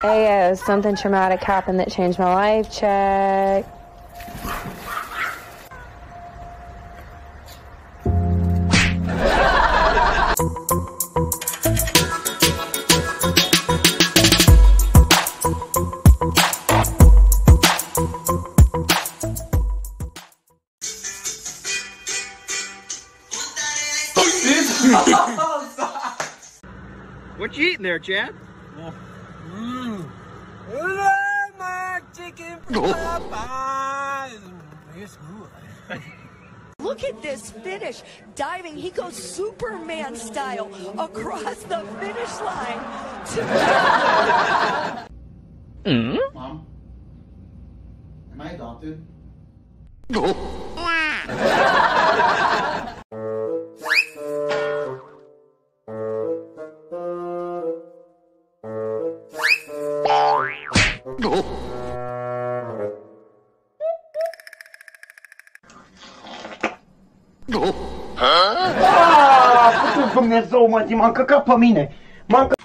Ayo, uh, something traumatic happened that changed my life. Check. What you eating there, Chad? Look at this finish. Diving, he goes Superman style across the finish line. Mom? Am I adopted? Dumnezeu, mă, m-a încăcat pe mine. M-a încăcat.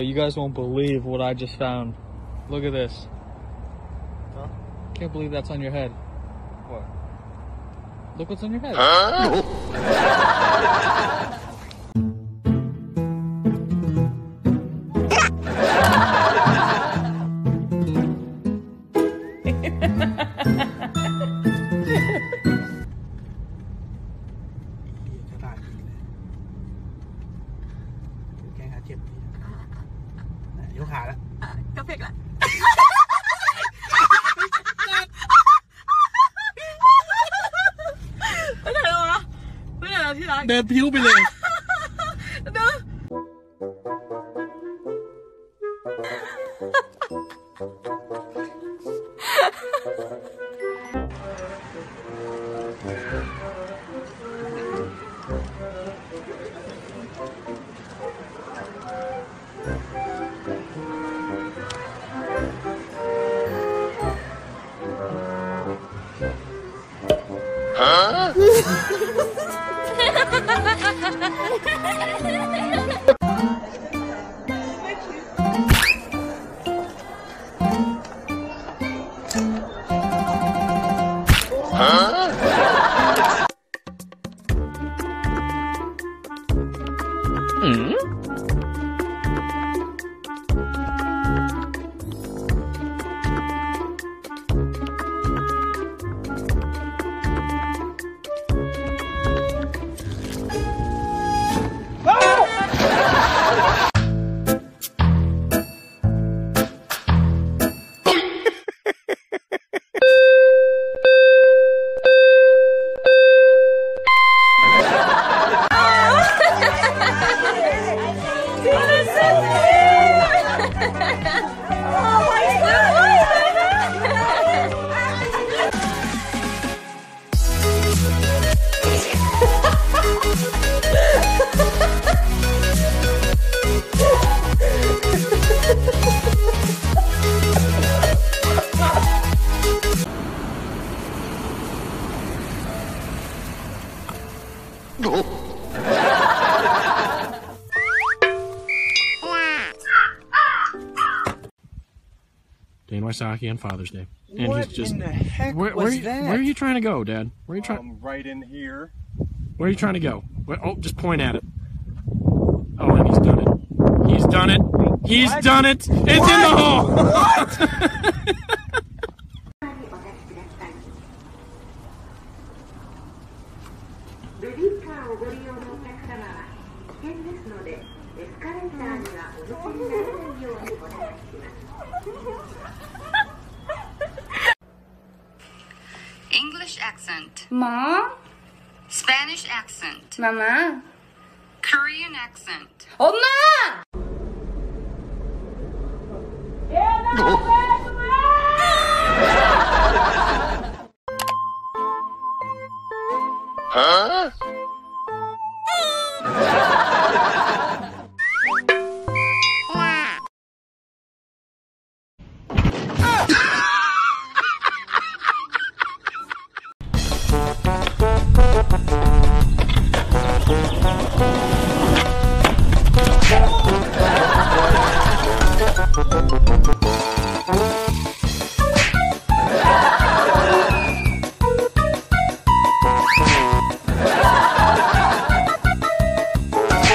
You guys won't believe what I just found. Look at this. I can't believe that's on your head. What? Look what's on your head. Vô Hà เดินพิ้วไปเลย ดู Dane Wysocki on Father's Day. And what he's just in the heck where, was where, you- that? where are you trying to go, Dad? Where are you trying? Um, right in here. Where are you trying to go? Where, oh, just point at it. Oh, and he's done it. He's done it. He's What? done it. It's in the hole. accent, Mom? Spanish accent, Mamá? Korean accent. Oh, 엄마! empty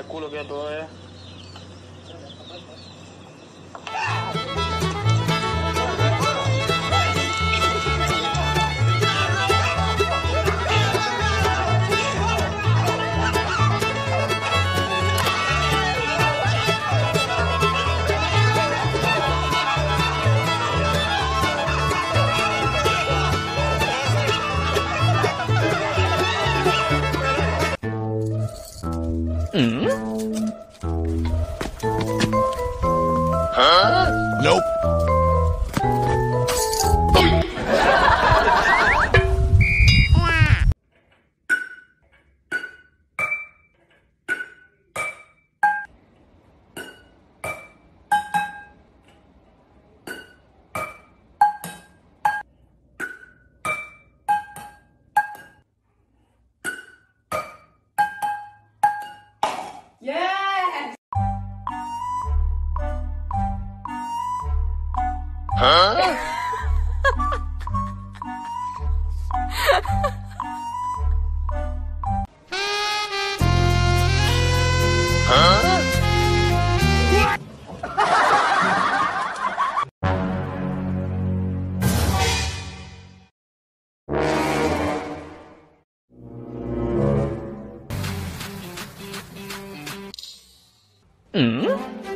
de culo que todo es. 嗯。啊？啊？嗯。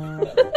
Mm?